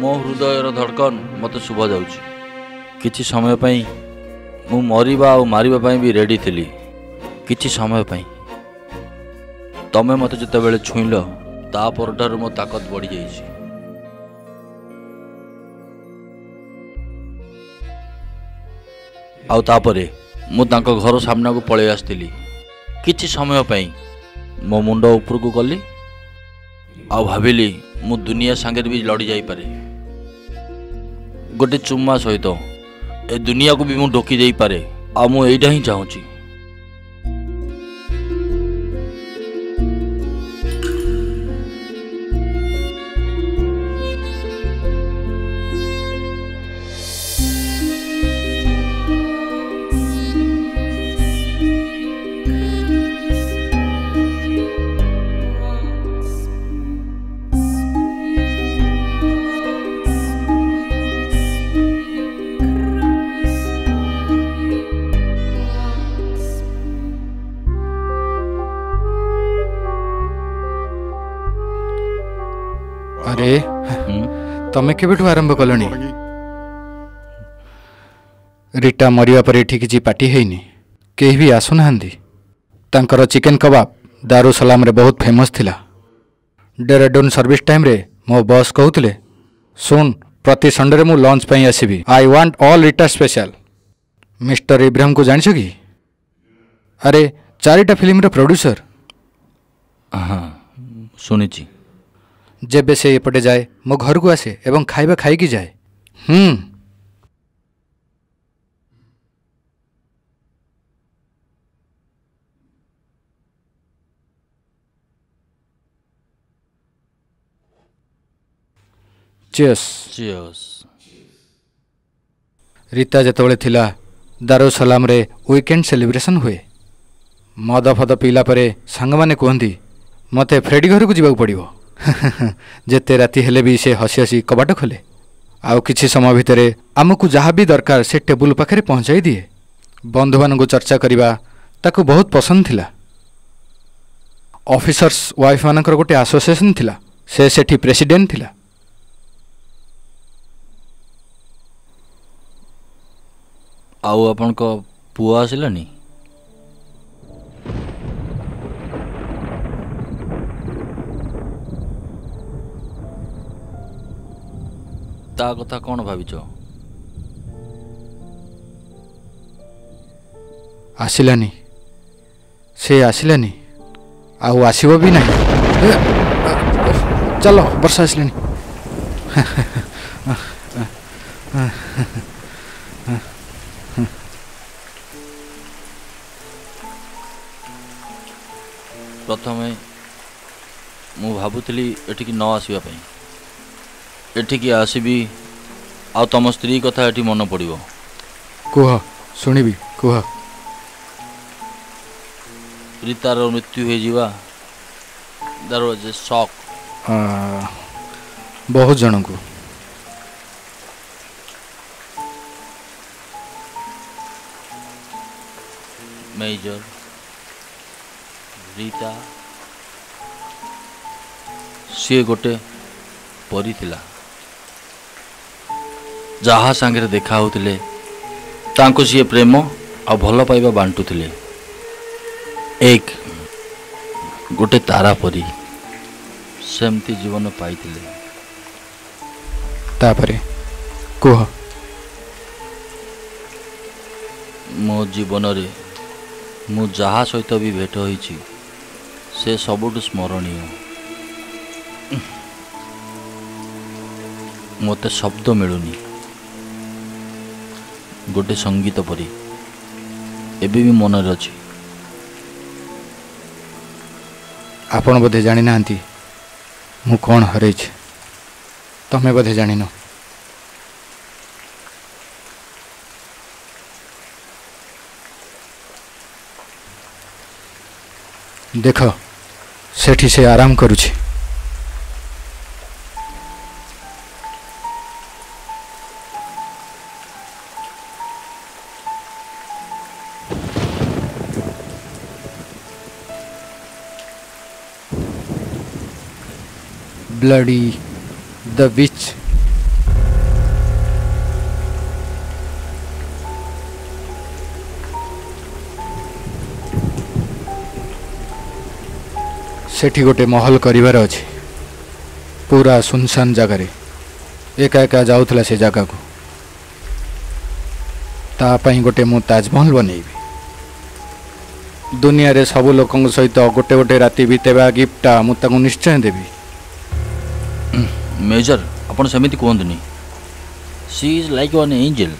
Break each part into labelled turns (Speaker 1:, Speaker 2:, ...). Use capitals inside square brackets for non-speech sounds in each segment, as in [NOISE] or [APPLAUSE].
Speaker 1: ମୋ ହୃଦୟର ଧଡ଼କନ ମୋତେ ଶୁଭ ଯାଉଛି କିଛି ସମୟ ପାଇଁ ମୁଁ ମରିବା ଆଉ ମାରିବା ପାଇଁ ବି ରେଡ଼ି ଥିଲି କିଛି ସମୟ ପାଇଁ ତମେ ମୋତେ ଯେତେବେଳେ ଛୁଇଁଲ ତା ପରଠାରୁ ମୋ ତାକତ ବଢ଼ିଯାଇଛି ଆଉ ତାପରେ ମୁଁ ତାଙ୍କ ଘର ସାମ୍ନାକୁ ପଳେଇ ଆସିଥିଲି କିଛି ସମୟ ପାଇଁ ମୋ ମୁଣ୍ଡ ଉପରକୁ ଗଲି ଆଉ ଭାବିଲି ମୁଁ ଦୁନିଆ ସାଙ୍ଗରେ ବି ଲଢ଼ି ଯାଇପାରେ ଗୋଟେ ଚୁମା ସହିତ ଏ ଦୁନିଆକୁ ବି ମୁଁ ଡୋକି ଦେଇପାରେ ଆଉ ମୁଁ ଏଇଟା ହିଁ ଚାହୁଁଛି
Speaker 2: अरे तमें के आरंभ कल रीटा मरवापर ठीक पार्टी है कहीं भी आसुना चिकेन कबाब दारू दारुसलाम बहुत फेमस थिला डेराडोन सर्विस टाइम रे मो बस कहते सुन प्रति संडे मु lunch आसवि I want all Rita special mister Ibrahim को जानस कि अरे चारिटा फिल्म प्रोड्यूसर
Speaker 1: हाँ सुनी
Speaker 2: ଯେବେ ସେ ଏପଟେ ଯାଏ ମୋ ଘରକୁ ଆସେ ଏବଂ ଖାଇବା ଖାଇକି ଯାଏ ହୁଁ ରୀତା ଯେତେବେଳେ ଥିଲା ଦାରୁସଲାମରେ ୱିକେଣ୍ଡ ସେଲିବ୍ରେସନ୍ ହୁଏ ମଦ ଫଦ ପିଇଲା ପରେ ସାଙ୍ଗମାନେ କୁହନ୍ତି ମୋତେ ଫ୍ରେଡ଼ି ଘରକୁ ଯିବାକୁ ପଡ଼ିବ ଯେତେ ରାତି ହେଲେ ବି ସେ ହସି ହସି କବାଟ ଖୋଲେ ଆଉ କିଛି ସମୟ ଭିତରେ ଆମକୁ ଯାହା ବି ଦରକାର ସେ ଟେବୁଲ ପାଖରେ ପହଞ୍ଚାଇ ଦିଏ ବନ୍ଧୁମାନଙ୍କୁ ଚର୍ଚ୍ଚା କରିବା ତାକୁ ବହୁତ ପସନ୍ଦ ଥିଲା ଅଫିସର୍ସ ୱାଇଫ୍ମାନଙ୍କର ଗୋଟେ ଆସୋସିଏସନ୍ ଥିଲା ସେ ସେଠି ପ୍ରେସିଡେଣ୍ଟ ଥିଲା
Speaker 1: ଆଉ ଆପଣଙ୍କ ପୁଅ ଆସିଲାନି ता कथा कौन
Speaker 2: भाव आसलानी से आसलानी आसब भी ना चल बर्षा आसल प्रथम मु
Speaker 1: भावली न आसवाई ଏଠିକି ଆସିବି ଆଉ ତମ ସ୍ତ୍ରୀ କଥା ଏଠି ମନେ ପଡ଼ିବ
Speaker 2: କୁହ ଶୁଣିବି କୁହ
Speaker 1: ରୀତାର ମୃତ୍ୟୁ ହୋଇଯିବା ତାର ସକ୍
Speaker 2: ବହୁତ ଜଣଙ୍କୁ
Speaker 1: मेजर रीता सी गोटे परी थिला ଯାହା ସାଙ୍ଗରେ ଦେଖା ହେଉଥିଲେ ତାଙ୍କୁ ସିଏ ପ୍ରେମ ଆଉ ଭଲ ପାଇବା ବାଣ୍ଟୁଥିଲେ ଏକ ଗୋଟେ ତାରା ପରି ସେମିତି ଜୀବନ ପାଇଥିଲେ
Speaker 2: ତାପରେ କୁହ
Speaker 1: ମୋ ଜୀବନରେ ମୁଁ ଯାହା ସହିତ ବି ଭେଟ ହୋଇଛି ସେ ସବୁଠୁ ସ୍ମରଣୀୟ ମୋତେ ଶବ୍ଦ ମିଳୁନି ଗୋଟେ ସଙ୍ଗୀତ ପରି ଏବେ ବି ମନରେ ଅଛି
Speaker 2: ଆପଣ ବୋଧେ ଜାଣିନାହାନ୍ତି ମୁଁ କ'ଣ ହରେଇଛି ତମେ ବୋଧେ ଜାଣିନ ଦେଖ ସେଠି ସେ ଆରାମ କରୁଛି bloody the witch ସେଠି ଗୋଟେ ମହଲ କରିବାର ଅଛି ପୁରା ସୁନସାନ ଜାଗାରେ ଏକା ଏକା ଯାଉଥିଲା ସେ ଜାଗାକୁ ତା ପାଇଁ ଗୋଟେ ମୁଁ ତାଜମହଲ ବନେଇବି ଦୁନିଆରେ ସବୁ ଲୋକଙ୍କ ସହିତ ଗୋଟେ ଗୋଟେ ରାତି ବିତେଇବା ଗିଫ୍ଟଟା ମୁଁ ତାକୁ ନିଶ୍ଚୟ ଦେବି
Speaker 1: मेजर आपत कहतनी she is
Speaker 2: like one angel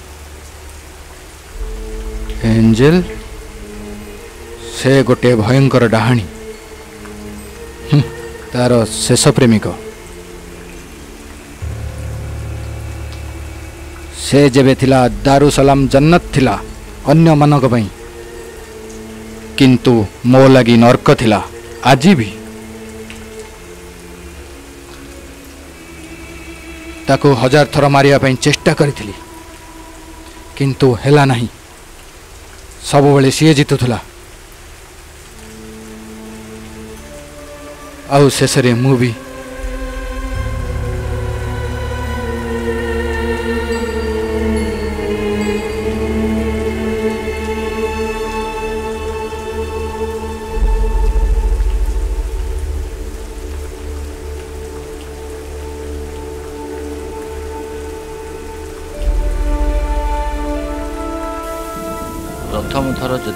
Speaker 2: angel से गोटे भयंकर डाणी हम्म, तार शेष प्रेमिक से जेबे थिला दारू सलाम जन्नत थिला अन्य मानक किंतु मो लगी नर्क थिला आज भी ताको हजार थर मार चेष्टा करी किंतु है सब बड़े सीए जितुला आ
Speaker 1: शेष मु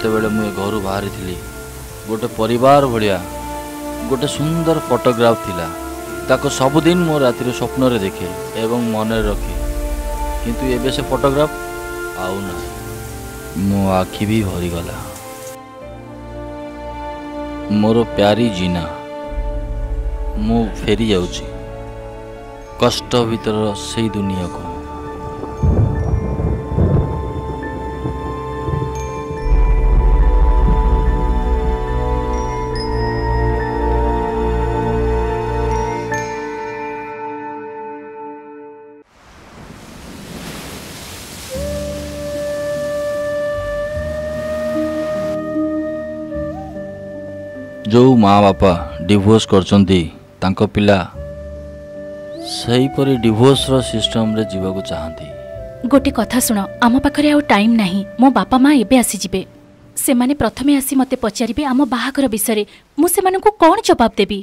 Speaker 1: ଯେତେବେଳେ ମୁଁ ଏ ଘରୁ ବାହାରିଥିଲି ଗୋଟେ ପରିବାର ଭଳିଆ ଗୋଟେ ସୁନ୍ଦର ଫଟୋଗ୍ରାଫ ଥିଲା ତାକୁ ସବୁଦିନ ମୁଁ ରାତିରେ ସ୍ୱପ୍ନରେ ଦେଖେ ଏବଂ ମନରେ ରଖେ କିନ୍ତୁ ଏବେ ସେ ଫଟୋଗ୍ରାଫ ଆଉ ନାହିଁ ମୋ ଆଖି ବି ଭରିଗଲା ମୋର ପ୍ୟାରି ଜିନା ମୁଁ ଫେରି ଯାଉଛି କଷ୍ଟ ଭିତରର ସେଇ ଦୁନିଆକୁ ମା ବାପା ଡିଭୋର୍ସ କରୁଛନ୍ତି ତାଙ୍କ ପିଲା ସେହିପରି ଡିଭୋର୍ସର ସିଷ୍ଟମରେ ଯିବାକୁ ଚାହାନ୍ତି
Speaker 3: ଗୋଟେ କଥା ଶୁଣ ଆମ ପାଖରେ ଆଉ ଟାଇମ୍ ନାହିଁ ମୋ ବାପା ମା ଏବେ ଆସିଯିବେ ସେମାନେ ପ୍ରଥମେ ଆସି ମୋତେ ପଚାରିବେ ଆମ ବାହାଘର ବିଷୟରେ ମୁଁ ସେମାନଙ୍କୁ କ'ଣ ଜବାବ ଦେବି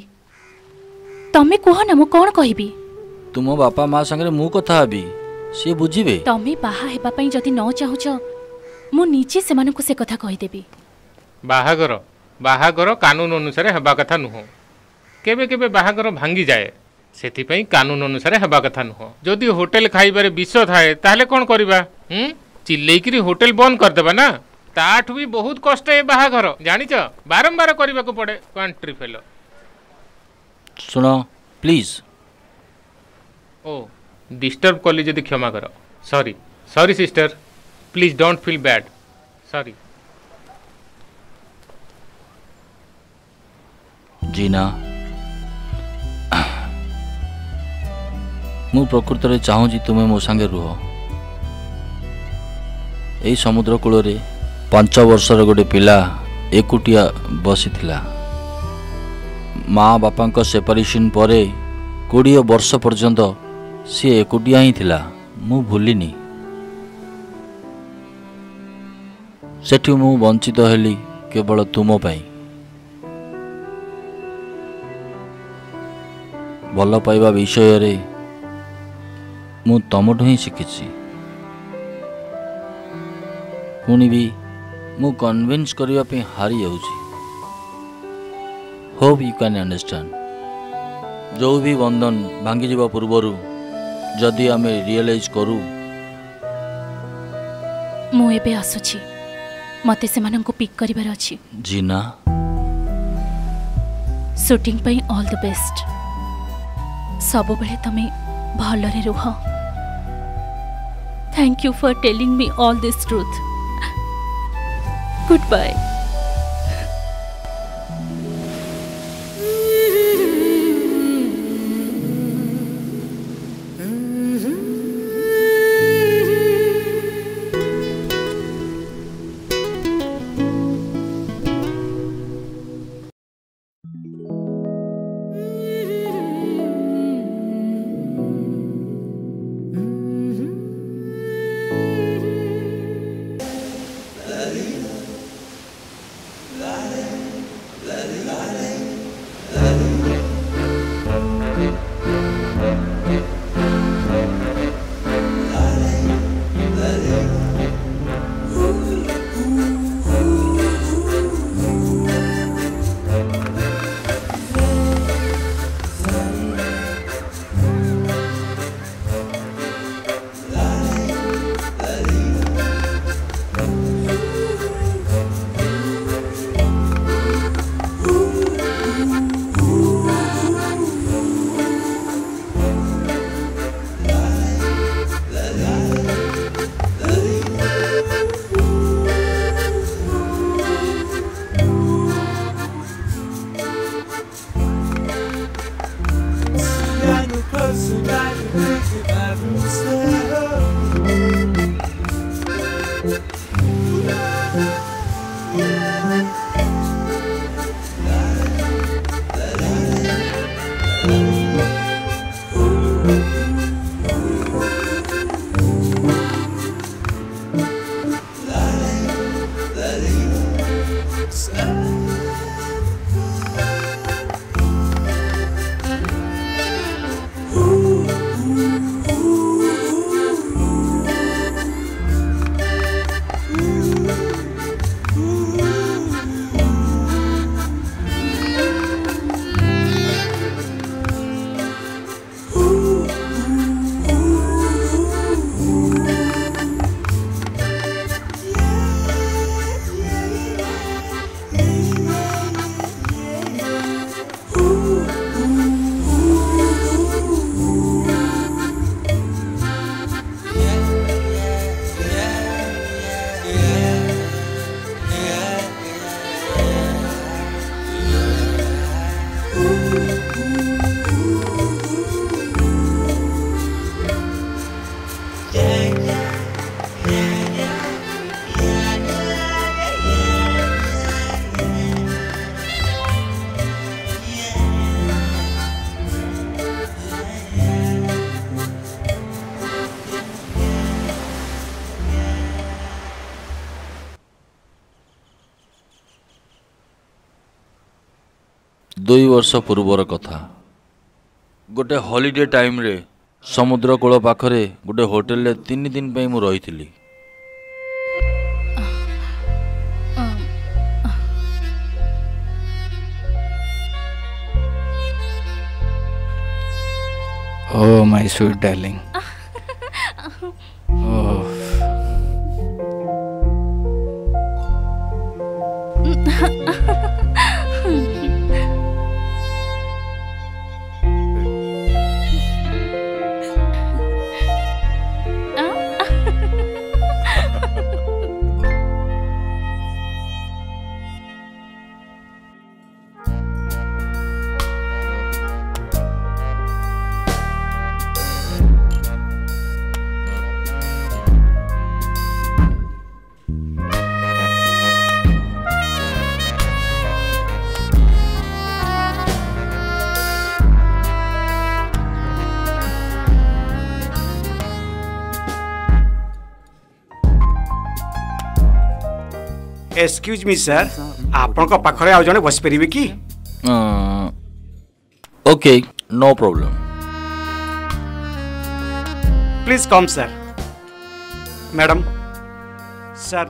Speaker 3: ତମେ କୁହ ନା ମୁଁ କ'ଣ କହିବି
Speaker 1: ତୁମ ବାପା ମା ସାଙ୍ଗରେ ମୁଁ କଥା ହେବି ସିଏ ବୁଝିବେ
Speaker 3: ତମେ ବାହା ହେବା ପାଇଁ ଯଦି ନ ଚାହୁଁଛ ମୁଁ ନିଜେ ସେମାନଙ୍କୁ ସେ କଥା କହିଦେବି
Speaker 4: ବାହାଘର ବାହାଘର କାନୁନ ଅନୁସାରେ ହେବା କଥା ନୁହଁ କେବେ କେବେ ବାହାଘର ଭାଙ୍ଗିଯାଏ ସେଥିପାଇଁ କାନୁନ ଅନୁସାରେ ହେବା କଥା ନୁହଁ ଯଦି ହୋଟେଲ ଖାଇବାରେ ବିଷ ଥାଏ ତାହେଲେ କ'ଣ କରିବା ହୁଁ ଚିଲେଇକିରି ହୋଟେଲ ବନ୍ଦ କରିଦେବା ନା ତାଠୁ ବି ବହୁତ କଷ୍ଟ ଏ ବାହାଘର ଜାଣିଛ ବାରମ୍ବାର କରିବାକୁ ପଡ଼େ କଣ୍ଟ୍ରି ଫେଲ
Speaker 1: ଶୁଣ ପ୍ଲିଜ୍
Speaker 4: ଓ ଡିଷ୍ଟର୍ବ କଲି ଯଦି କ୍ଷମା କର sorry sorry sister please don't feel bad sorry
Speaker 1: Jina ମୁଁ ପ୍ରକୃତରେ ଚାହୁଁଛି ତୁମେ ମୋ ସାଙ୍ଗେ ରୁହ ଏଇ ସମୁଦ୍ର କୂଳରେ ପାଞ୍ଚ ବର୍ଷର ଗୋଟେ ପିଲା ଏକୁଟିଆ ବସିଥିଲା ମା ବାପାଙ୍କ ସେପାରେସନ୍ ପରେ କୋଡ଼ିଏ ବର୍ଷ ପର୍ଯ୍ୟନ୍ତ ସିଏ ଏକୁଟିଆ ହିଁ ଥିଲା ମୁଁ ଭୁଲିନି ସେଠୁ ମୁଁ ବଞ୍ଚିତ ହେଲି କେବଳ ତୁମ ପାଇଁ ଭଲ ପାଇବା ବିଷୟରେ ମୁଁ ତମଠୁ ହିଁ ଶିଖିଛି ପୁଣି ବି ମୁଁ କନଭିନ୍ସ କରିବା ପାଇଁ ହାରିଯାଉଛି ହୋପ୍ ୟୁ କ୍ୟାନ୍ ଅଣ୍ଡରଷ୍ଟାଣ୍ଡ ଯେଉଁ ବି ବନ୍ଧନ ଭାଙ୍ଗିଯିବା ପୂର୍ବରୁ ଯଦି ଆମେ ରିଏଲାଇଜ୍ କରୁ
Speaker 3: ମୁଁ ଏବେ ଆସୁଛି ମୋତେ ସେମାନଙ୍କୁ ପିକ୍ କରିବାର ଅଛି
Speaker 1: ଜିନା
Speaker 3: ସୁଟିଂ ପାଇଁ ଅଲ୍ ଦ ବେଷ୍ଟ सब बेले तुम भल thank you for telling me all this truth
Speaker 1: goodbye ବର୍ଷ ପୂର୍ବର କଥା ଗୋଟେ ହଲିଡ଼େ ଟାଇମ୍ରେ ସମୁଦ୍ରକୂଳ ପାଖରେ ଗୋଟେ ହୋଟେଲରେ ତିନି ଦିନ ପାଇଁ ମୁଁ ରହିଥିଲି
Speaker 2: ଓ my sweet darling oh
Speaker 5: excuse me sir ଆପଣଙ୍କ ପାଖରେ ଆଉ ଜଣେ ବସିପାରିବେ କି
Speaker 1: okay no problem
Speaker 5: please come sir madam sir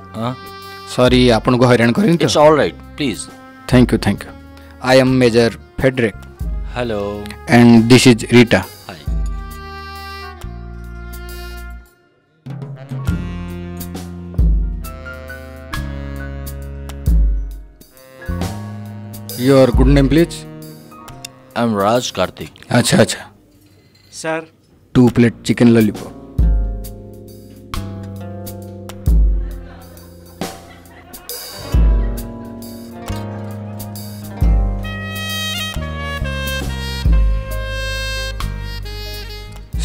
Speaker 2: sorry ଆପଣଙ୍କୁ ହଇରାଣ କରିବି
Speaker 1: it's all right please
Speaker 2: thank you thank you I am major Frederick
Speaker 1: hello
Speaker 2: and this is Rita your good name please
Speaker 1: I am Raj Kartik
Speaker 2: अच्छा अच्छा
Speaker 5: sir
Speaker 2: two plate chicken lollipop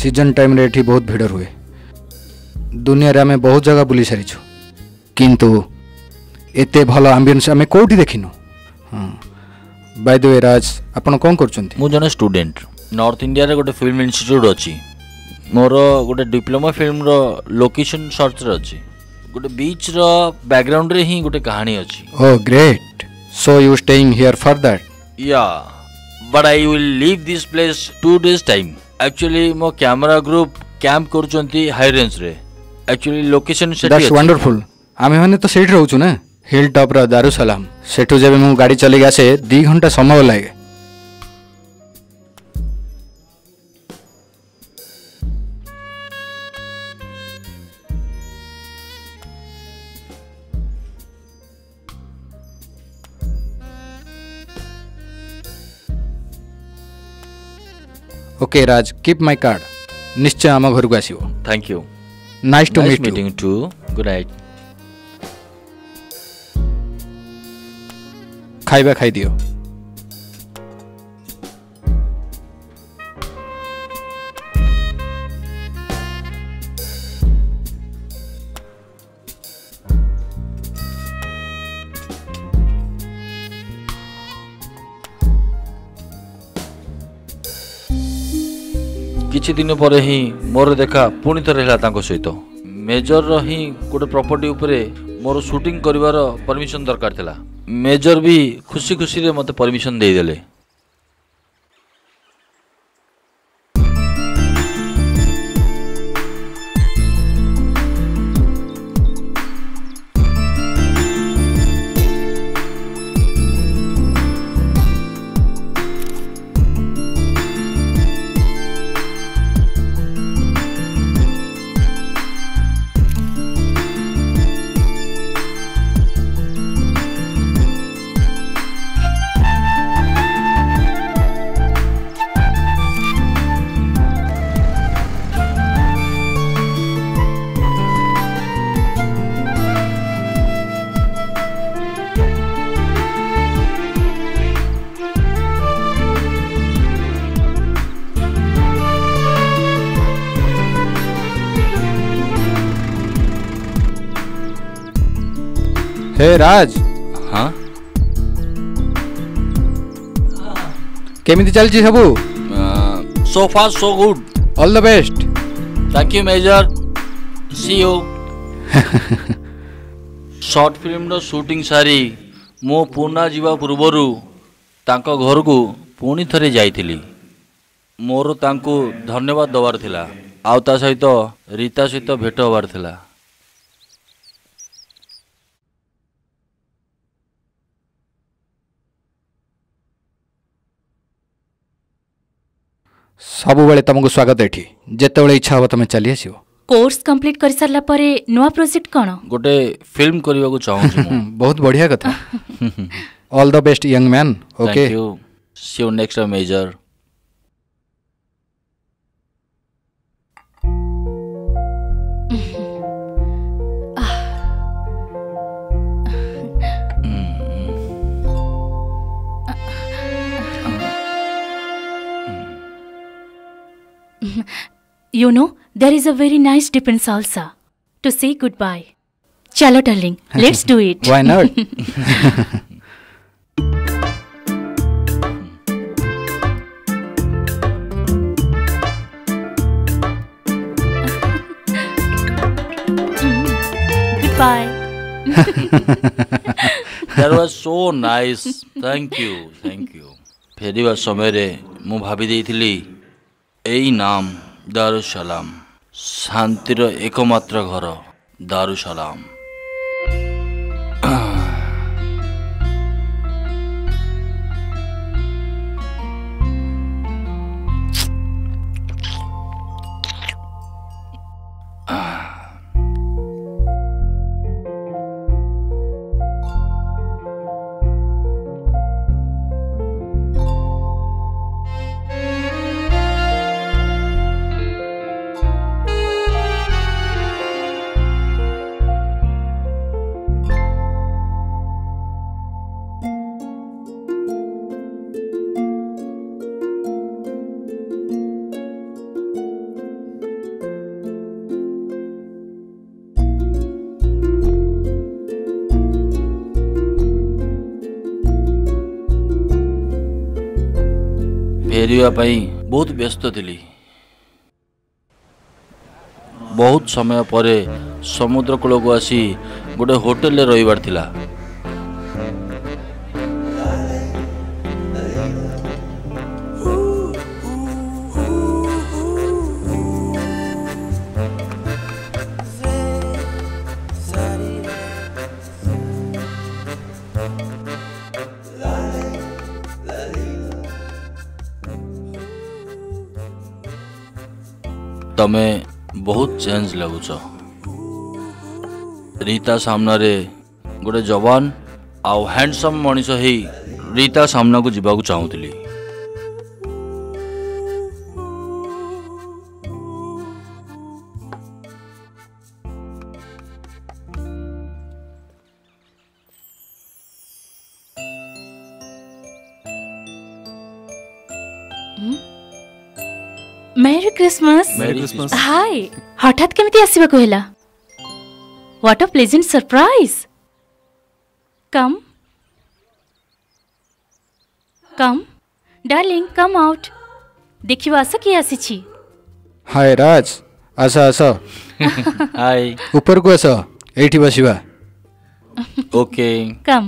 Speaker 2: season time eighty बहुत भिड़ हुए दुनिया में बहुत जगह बुली सारी किंतु एत भल आम्बिएन्स आम कौटी देखिनु हाँ ବାଇ ଦ ୱେ ରାଜ ଆପଣ କ'ଣ କରୁଛନ୍ତି
Speaker 1: ମୁଁ ଜଣେ ଷ୍ଟୁଡେଣ୍ଟ ନର୍ଥ ଇଣ୍ଡିଆରେ ଗୋଟେ ଫିଲ୍ମ ଇନଷ୍ଟିଚ୍ୟୁଟ୍ ଅଛି ମୋର ଗୋଟେ ଡିପ୍ଲୋମା ଫିଲ୍ମର ଲୋକେସନ୍ ସର୍ଚ୍ଚରେ ଅଛି ଗୋଟେ ବିଚ୍ର ବ୍ୟାକ୍ଗ୍ରାଉଣ୍ଡରେ ହିଁ ଗୋଟେ କାହାଣୀ ଅଛି
Speaker 2: ଓ great so you staying here for that
Speaker 1: yeah but I will leave this place two days time actually ମୋ କ୍ୟାମେରା ଗ୍ରୁପ୍ କ୍ୟାମ୍ପ କରୁଛନ୍ତି ହାଇ ରେଞ୍ଜରେ ଆକ୍ଚୁଆଲି ଲୋକେସନ୍ ସେଠି
Speaker 2: ୱାଣ୍ଡରଫୁଲ୍ ଆମେମାନେ ତ ସେଇଠି ରହୁଛୁ ନା हिल टप्र ଦାରୁସାଲାମ ସେଠୁ ଯେବେ ମୁଁ ଗାଡ଼ି ଚଲେଇକି ଆସେ समय लगे okay Raj keep my card निश्चय आम घर
Speaker 1: को आसो
Speaker 2: thank you
Speaker 1: nice
Speaker 2: to meet
Speaker 1: meeting to good night
Speaker 2: ଖାଇବା ଖାଇଦିଅ
Speaker 1: କିଛି ଦିନ ପରେ ହିଁ ମୋର ଦେଖା ପୁଣି ଥରେ ହେଲା ତାଙ୍କ ସହିତ ମେଜରର ହିଁ ଗୋଟେ ପ୍ରପର୍ଟି ଉପରେ ମୋର ସୁଟିଂ କରିବାର ପରମିସନ ଦରକାର ଥିଲା मेजर भी खुशी खुशी मत परमिशन देदे
Speaker 2: ओए राज
Speaker 1: हाँ
Speaker 2: केमिति चलची सबु
Speaker 1: so far so good
Speaker 2: all the best
Speaker 1: thank you major see you short film shooting sorry ମୁଁ ପୁନା ଯିବା ପୂର୍ବରୁ ତାଙ୍କ ଘରକୁ ପୁଣି ଥରେ ଯାଇଥିଲି ମୋର ତାଙ୍କୁ ଧନ୍ୟବାଦ ଦେବାର ଥିଲା ଆଉ ତା ସହିତ ରୀତା ସହିତ ଭେଟ ହେବାର ଥିଲା
Speaker 2: ସବୁବେଳେ ତମକୁ ସ୍ୱାଗତ ଏଠି ଯେତେବେଳେ ଇଚ୍ଛା ହେବ ତମେ ଚାଲି ଆସିବ
Speaker 3: କୋର୍ସ କମ୍ପ୍ଲିଟ୍ କରିସାରିଲା ପରେ ନୂଆ ପ୍ରୋଜେକ୍ଟ କ'ଣ
Speaker 1: ଗୋଟେ ଫିଲ୍ମ କରିବାକୁ ଚାହୁଁଛି
Speaker 2: ବହୁତ ବଢ଼ିଆ କଥା all the best young man okay
Speaker 1: see you next major
Speaker 3: You know, there is a very nice dip in salsa to say goodbye. Chalo, darling, [LAUGHS] let's do it.
Speaker 2: Why not? [LAUGHS]
Speaker 3: Bye. [LAUGHS]
Speaker 1: that was so nice. Thank you. Thank you. ଫେରିବା ସମୟରେ ମୁଁ ଭାବି ଦେଇଥିଲି ଏଇ দারুসালাম শান্তির একমাত্র ঘর দারুসালাম ଫେରିବା ପାଇଁ ବହୁତ ବ୍ୟସ୍ତ ଥିଲି ବହୁତ ସମୟ ପରେ ସମୁଦ୍ରକୂଳକୁ ଆସି ଗୋଟେ ହୋଟେଲରେ ରହିବାର ଥିଲା तमें बहुत चेंज लगुच रीता सामना रे गोटे जवान आउ हैंडसम मनीष ही रीता सामना
Speaker 3: को जवाक
Speaker 1: चाहूली ক্রিসমাস
Speaker 3: হাই হঠাৎ কেমিতি আসিবাকু হেলা what a pleasant surprise come come darling come out দেখিব আস কি আসিছি
Speaker 2: হাই রাজ আস আস
Speaker 1: হাই
Speaker 2: উপরকু আস এইটি বসিবা
Speaker 1: ওকে
Speaker 3: কাম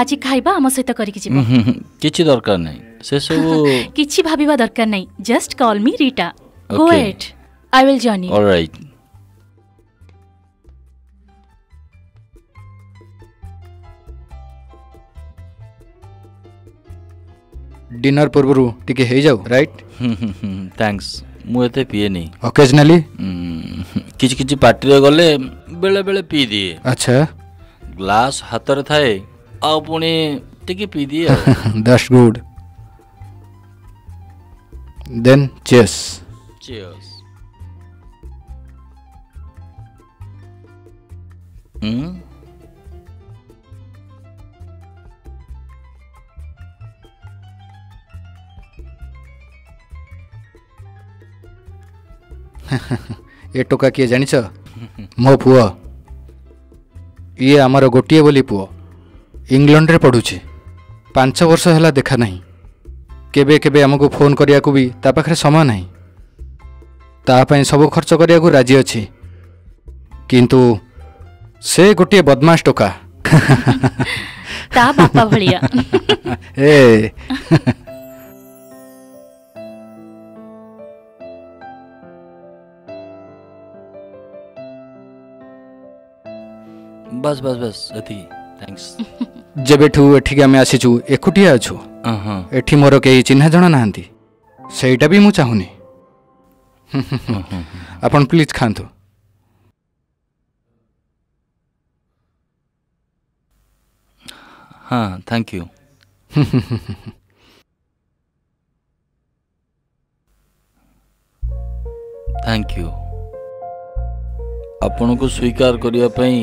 Speaker 3: আজি ଖାଇବା ଆମ ସହିତ କରିକି ଯିବ
Speaker 1: କିଛି ଦରକାର ନାହିଁ ସେସବୁ
Speaker 3: କିଛି ଭାବିବା ଦରକାର ନାହିଁ just call me Rita go eat I will join you
Speaker 1: alright
Speaker 2: dinner ପୂର୍ବରୁ ଟିକେ ହେଇଯାଉ ରାଇଟ୍
Speaker 1: ଥ୍ୟାଙ୍କସ୍ ମୁଁ ଏତେ ପିଏନି
Speaker 2: ଅକେଜନାଲି
Speaker 1: କିଛି କିଛି ପାର୍ଟିରେ ଗଲେ ବେଳେ ବେଳେ ପିଇଦିଏ
Speaker 2: ଆଚ୍ଛା
Speaker 1: ଗ୍ଲାସ୍ ହାତରେ ଥାଏ अपने [LAUGHS]
Speaker 2: hmm? [LAUGHS] टोका किए जान मो पुआ ये आमर गोटिए बोली पुआ ଇଂଲଣ୍ଡରେ ପଢ଼ୁଛି ପାଞ୍ଚ ବର୍ଷ ହେଲା ଦେଖା ନାହିଁ କେବେ କେବେ ଆମକୁ ଫୋନ୍ କରିବାକୁ ବି ତା ପାଖରେ ସମୟ ନାହିଁ ତା ପାଇଁ ସବୁ ଖର୍ଚ୍ଚ କରିବାକୁ ରାଜି ଅଛି କିନ୍ତୁ ସେ ଗୋଟିଏ ବଦମାସ ଟୋକା
Speaker 3: ତା ବାପା ଭଳିଆ
Speaker 2: ଏ
Speaker 1: बस बस बस यति थ्याङ्क्स
Speaker 2: ଯେବେଠୁ ଏଠିକି ଆମେ ଆସିଛୁ ଏକୁଟିଆ ଅଛୁ ଏଠି ମୋର କେହି ଚିହ୍ନା ଜଣା ନାହାନ୍ତି ସେଇଟା ବି ମୁଁ ଚାହୁଁନି ଆପଣ ପ୍ଲିଜ୍ ଖାଆନ୍ତୁ
Speaker 1: ହଁ ଥ୍ୟାଙ୍କ ୟୁ ଥ୍ୟାଙ୍କ ୟୁ ଆପଣଙ୍କୁ ସ୍ୱୀକାର କରିବା ପାଇଁ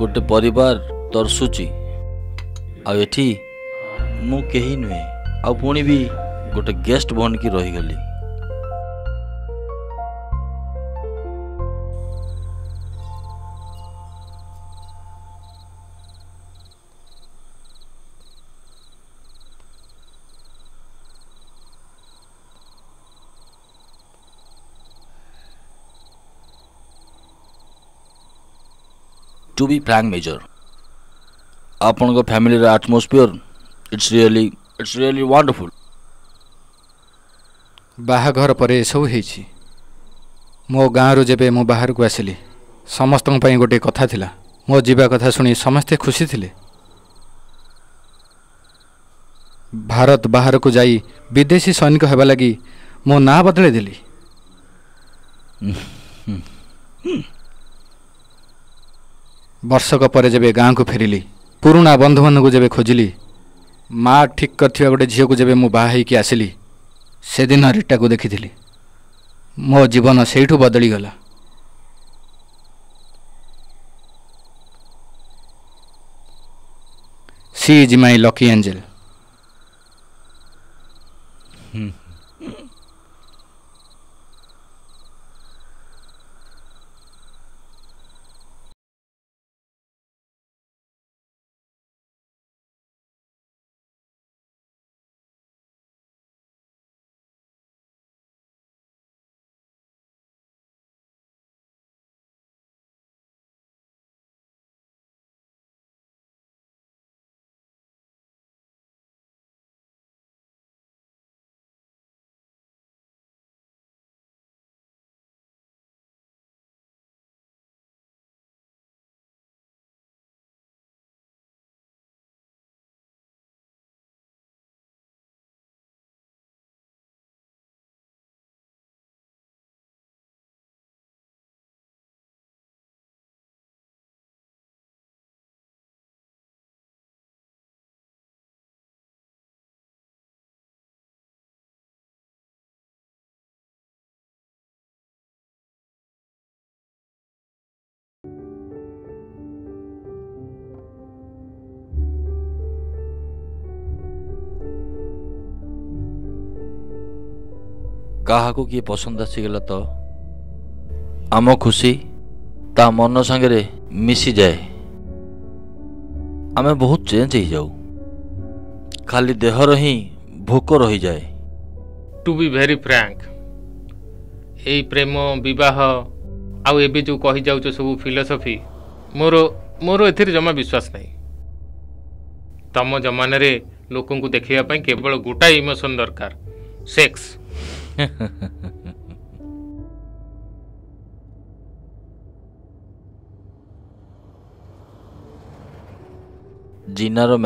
Speaker 1: ଗୋଟେ ପରିବାର ତରସୁଛି आठ मुही नुहे आनी भी गोटे गेस्ट बन की रहीगली टू बी फ्रांक मेजर ଆପଣଙ୍କ ଫ୍ୟାମିଲିର atmosphere it's really it's really wonderful
Speaker 2: ବାହାଘର ପରେ ଏସବୁ ହେଇଛି ମୋ ଗାଁରୁ ଯେବେ ମୁଁ ବାହାରକୁ ଆସିଲି ସମସ୍ତଙ୍କ ପାଇଁ ଗୋଟିଏ କଥା ଥିଲା ମୋ ଯିବା କଥା ଶୁଣି ସମସ୍ତେ ଖୁସି ଥିଲେ ଭାରତ ବାହାରକୁ ଯାଇ ବିଦେଶୀ ସୈନିକ ହେବା ଲାଗି ମୋ ନାଁ ବଦଳେଇ ଦେଲି ବର୍ଷକ ପରେ ଯେବେ ଗାଁକୁ ଫେରିଲି ପୁରୁଣା ବନ୍ଧୁମାନଙ୍କୁ ଯେବେ ଖୋଜିଲି ମା' ଠିକ୍ କରିଥିବା ଗୋଟେ ଝିଅକୁ ଯେବେ ମୁଁ ବାହା ହେଇକି ଆସିଲି ସେଦିନ ରୀଟାକୁ ଦେଖିଥିଲି ମୋ ଜୀବନ ସେଇଠୁ ବଦଳିଗଲା she is my lucky angel
Speaker 1: କାହାକୁ କିଏ ପସନ୍ଦ ଆସିଗଲା ତ ଆମ ଖୁସି ତା ମନ ସାଙ୍ଗରେ ମିଶିଯାଏ ଆମେ ବହୁତ ଚେଞ୍ଜ ହେଇଯାଉ ଖାଲି ଦେହର ହିଁ ଭୋକ ରହିଯାଏ
Speaker 4: ଟୁ ବି ଭେରି ଫ୍ରାଙ୍କ ଏଇ ପ୍ରେମ ବିବାହ ଆଉ ଏବେ ଯେଉଁ କହିଯାଉଛ ସବୁ ଫିଲୋସଫି ମୋର ମୋର ଏଥିରେ ଜମା ବିଶ୍ୱାସ ନାହିଁ ତମ ଜମାନାରେ ଲୋକଙ୍କୁ ଦେଖିବା ପାଇଁ କେବଳ ଗୋଟାଏ ଇମୋସନ୍ ଦରକାର ସେକ୍ସ
Speaker 1: জিনারও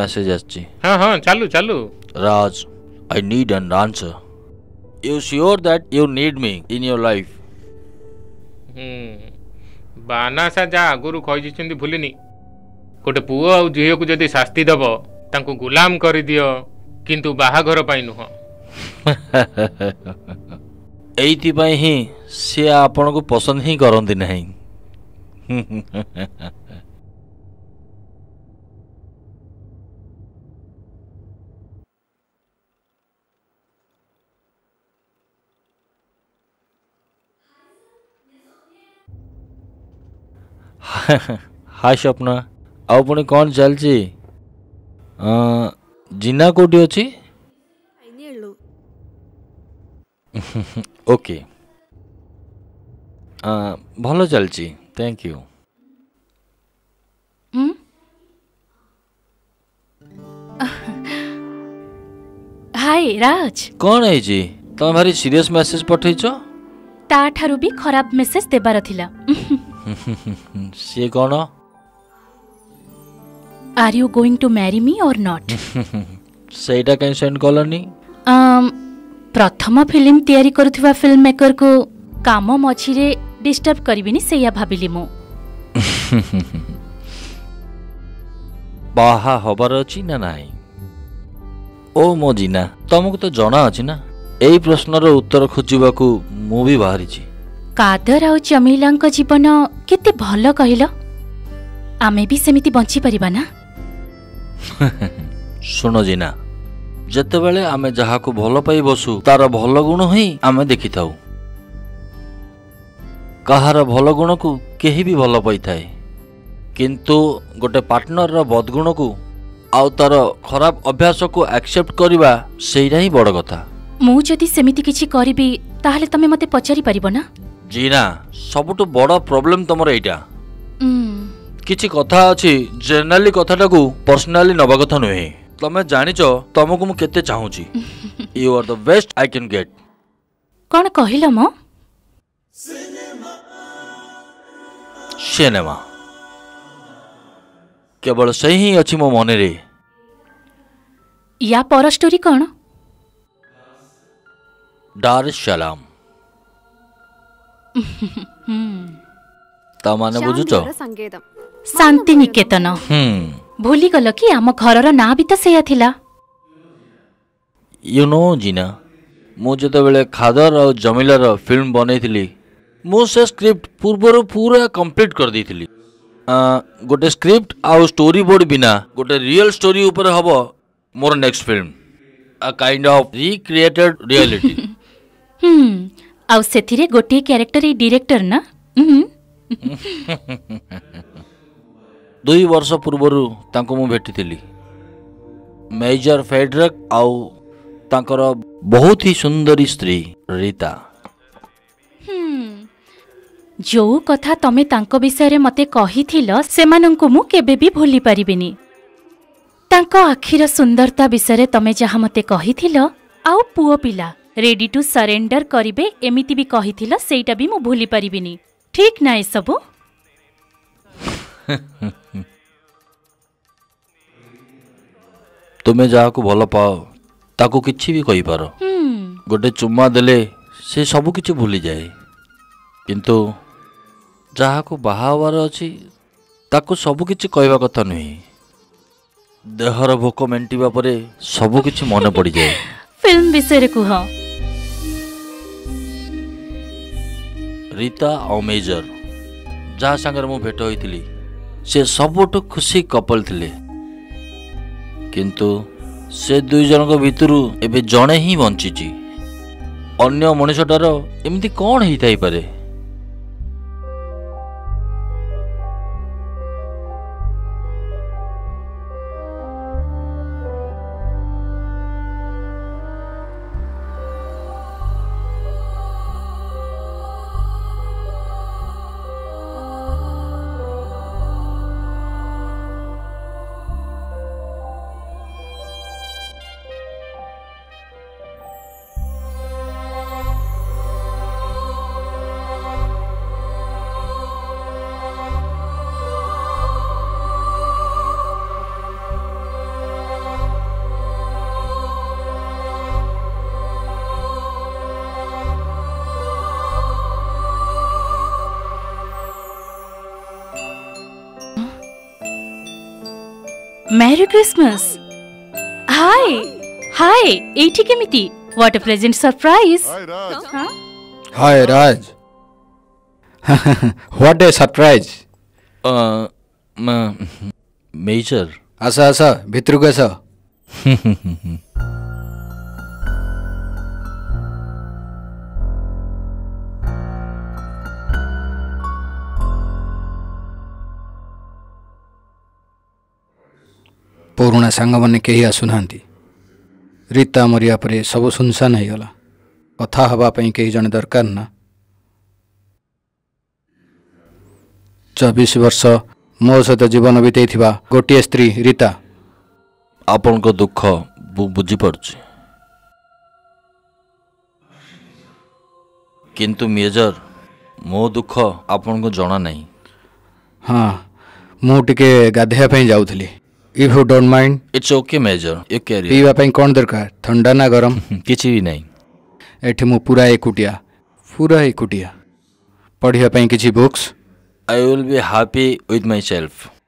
Speaker 1: মেসেজ
Speaker 4: আসছে হ্যাঁ হ্যাঁ চালু
Speaker 1: চালু Raj I need an answer you sure that you need me in your
Speaker 4: life ବାନାସା ଯାହା ଆଗରୁ କହିଯାଇଛନ୍ତି ଭୁଲିନି ଗୋଟେ ପୁଅ ଆଉ ଝିଅକୁ ଯଦି ଶାସ୍ତି ଦେବ ତାଙ୍କୁ ଗୁଲାମ କରିଦିଅ କିନ୍ତୁ ବାହାଘର ପାଇଁ ନୁହଁ
Speaker 1: ଏଇଥିପାଇଁ ହିଁ ସିଏ ଆପଣଙ୍କୁ ପସନ୍ଦ ହିଁ କରନ୍ତି ନାହିଁ ହାଏ ସ୍ୱପ୍ନା ଆଉ ପୁଣି କ'ଣ ଚାଲିଛି ଜିନା କେଉଁଠି ଅଛି ওকে ଭଲ ଚାଲିଛି ଥ୍ୟାଙ୍କ ୟୁ
Speaker 3: ହାଇ ରାଜ
Speaker 1: କ'ଣ ହେଇଛି ତମେ ଭାରି ସିରିୟସ୍ ମେସେଜ ପଠେଇଛ
Speaker 3: ତାଠାରୁ ବି ଖରାପ ମେସେଜ ଦେବାର ଥିଲା
Speaker 1: ସିଏ କ'ଣ
Speaker 3: are you going to marry me or not
Speaker 1: ସେଇଟା କାଇଁ ସେଣ୍ଡ କଲନି
Speaker 3: ପ୍ରଥମ ଫିଲ୍ମ ତିଆରି କରୁଥିବା ଫିଲ୍ମ ମେକରକୁ କାମ ମଝିରେ ଡିଷ୍ଟର୍ବ କରିବିନି ସେଇଆ ଭାବିଲି ମୁଁ [LAUGHS]
Speaker 1: ବାହା ହବାର ଅଛି ନା ନାହିଁ ଓ ମୋ ଜିନା ତମକୁ ତ ଜଣା ଅଛି ନା ଏଇ ପ୍ରଶ୍ନର ଉତ୍ତର ଖୋଜିବାକୁ ମୁଁ ବି ବାହାରିଛି
Speaker 3: କାଦର ଆଉ ଚମିଲାଙ୍କ ଜୀବନ କେତେ ଭଲ କହିଲ ଆମେ ବି ସେମିତି ବଞ୍ଚିପାରିବା ନା [LAUGHS]
Speaker 1: ଶୁଣ ଜିନା ଯେତେବେଳେ ଆମେ ଯାହାକୁ ଭଲ ପାଇ ବସୁ ତାର ଭଲ ଗୁଣ ହିଁ ଆମେ ଦେଖିଥାଉ କାହାର ଭଲ ଗୁଣକୁ କେହି ବି ଭଲ ପାଇଥାଏ କିନ୍ତୁ ଗୋଟେ ପାର୍ଟନରର ବଦଗୁଣକୁ ଆଉ ତାର ଖରାପ ଅଭ୍ୟାସକୁ ଆକ୍ସେପ୍ଟ କରିବା ସେଇଟା ହିଁ ବଡ଼ କଥା
Speaker 3: ମୁଁ ଯଦି ସେମିତି କିଛି କରିବି ତାହେଲେ ତମେ ମୋତେ ପଚାରି ପାରିବ ନା
Speaker 1: ଜିନା ସବୁଠୁ ବଡ଼ ପ୍ରୋବ୍ଲେମ୍ ତମର ଏଇଟା କିଛି କଥା ଅଛି ଜେନେରାଲି କଥାଟାକୁ ପର୍ସନାଲି ନେବା କଥା ନୁହେଁ ତମେ ଜାଣିଛ ତମକୁ ମୁଁ କେତେ ଚାହୁଁଛି you are the best I can get
Speaker 3: କ'ଣ କହିଲ ମ
Speaker 1: ସିନେମା କେବଳ ସେ ହିଁ ଅଛି ମୋ ମନରେ
Speaker 3: ୟା ପର ଷ୍ଟୋରି କ'ଣ
Speaker 1: ଡାର ସଲାମ ତା ମାନେ ବୁଝୁଛ
Speaker 3: ଶାନ୍ତି ନିକେତନ
Speaker 1: ହୁଁ
Speaker 3: भूलीगल कि आम घर ना भी तो सेया यू
Speaker 1: नो जीना मुझे बेले खादर और जमीलार फिल्म बनई मु से स्क्रिप्ट पूर्वर पूरा कंप्लीट कर दी थी गोटे स्क्रिप्ट आउ स्टोरी बोर्ड बिना गोटे रियल स्टोरी ऊपर हम मोर next film a kind of recreated reality
Speaker 3: hmm आउ सेथिरे गोटे कैरेक्टर ही डायरेक्टर ना हम्म
Speaker 1: ଦୁଇ ବର୍ଷ ପୂର୍ବରୁ ତାଙ୍କୁ ମୁଁ ଭେଟିଥିଲି ମେଜର ଫେଡ୍ରକ୍ ଆଉ ତାଙ୍କର ବହୁତ ହି ସୁନ୍ଦରୀ ସ୍ତ୍ରୀ ରୀତା
Speaker 3: ଯେଉଁ କଥା ତମେ ତାଙ୍କ ବିଷୟରେ ମୋତେ କହିଥିଲ ସେମାନଙ୍କୁ ମୁଁ କେବେ ବି ଭୁଲି ପାରିବିନି ତାଙ୍କ ଆଖିର ସୁନ୍ଦରତା ବିଷୟରେ ତମେ ଯାହା ମୋତେ କହିଥିଲ ଆଉ ପୁଅ ପିଲା ରେଡି ଟୁ ସରେଣ୍ଡର କରିବେ ଏମିତି ବି କହିଥିଲ ସେଇଟା ବି ମୁଁ ଭୁଲି ପାରିବିନି ଠିକ୍ ନା ଏସବୁ
Speaker 1: ତୁମେ ଯାହାକୁ ଭଲ ପାଅ ତାକୁ କିଛି ବି କହିପାର ଗୋଟେ ଚୁମା ଦେଲେ ସେ ସବୁକିଛି ଭୁଲିଯାଏ କିନ୍ତୁ ଯାହାକୁ ବାହା ହେବାର ଅଛି ତାକୁ ସବୁକିଛି କହିବା କଥା ନୁହେଁ ଦେହର ଭୋକ ମେଣ୍ଟିବା ପରେ ସବୁକିଛି ମନେ ପଡ଼ିଯାଏ
Speaker 3: ଫିଲ୍ମ ବିଷୟରେ କୁହ
Speaker 1: ରୀତା ଆଉ ମେଜର ଯାହା ସାଙ୍ଗରେ ମୁଁ ଭେଟ ହୋଇଥିଲି ସେ ସବୁଠୁ ଖୁସି କପଲ ଥିଲେ କିନ୍ତୁ ସେ ଦୁଇ ଜଣଙ୍କ ଭିତରୁ ଏବେ ଜଣେ ହିଁ ବଞ୍ଚିଛି ଅନ୍ୟ ମଣିଷଟାର ଏମିତି କ'ଣ ହେଇଥାଇପାରେ
Speaker 3: Christmas! Hi! Hi, AT Kimiti. What a pleasant surprise. Hi,
Speaker 2: Raj. Huh? Hi, Raj. [LAUGHS] what
Speaker 1: a surprise. Uh,
Speaker 2: uh, [LAUGHS] major. Asa, asa, bhitruga, sir. [LAUGHS] ସାଙ୍ଗମାନେ କେହି ଆସୁନାହାନ୍ତି ରୀତା ମରିବା ପରେ ସବୁ ଶୂନଶାନ ହୋଇଗଲା କଥା ହେବା ପାଇଁ କେହି ଜଣେ ଦରକାର ନା ଚବିଶ ବର୍ଷ ମୋ ସହିତ ଜୀବନ ବିତେଇଥିବା ଗୋଟିଏ ସ୍ତ୍ରୀ ରୀତା
Speaker 1: ଆପଣଙ୍କ ଦୁଃଖ ମୁଁ ବୁଝିପାରୁଛି କିନ୍ତୁ ମେଜର ମୋ ଦୁଃଖ ଆପଣଙ୍କୁ ଜଣା ନାହିଁ
Speaker 2: ହଁ ମୁଁ ଟିକେ ଗାଧୋଇବା ପାଇଁ ଯାଉଥିଲି if you don't mind
Speaker 1: it's okay major you carry
Speaker 2: पीवा पे कौन दरकार ठंडा ना गरम [LAUGHS]
Speaker 1: किछि भी नहीं
Speaker 2: एठे मु पूरा एकुटिया पूरा एकुटिया पढ़िया पे किछि books
Speaker 1: I will be happy with myself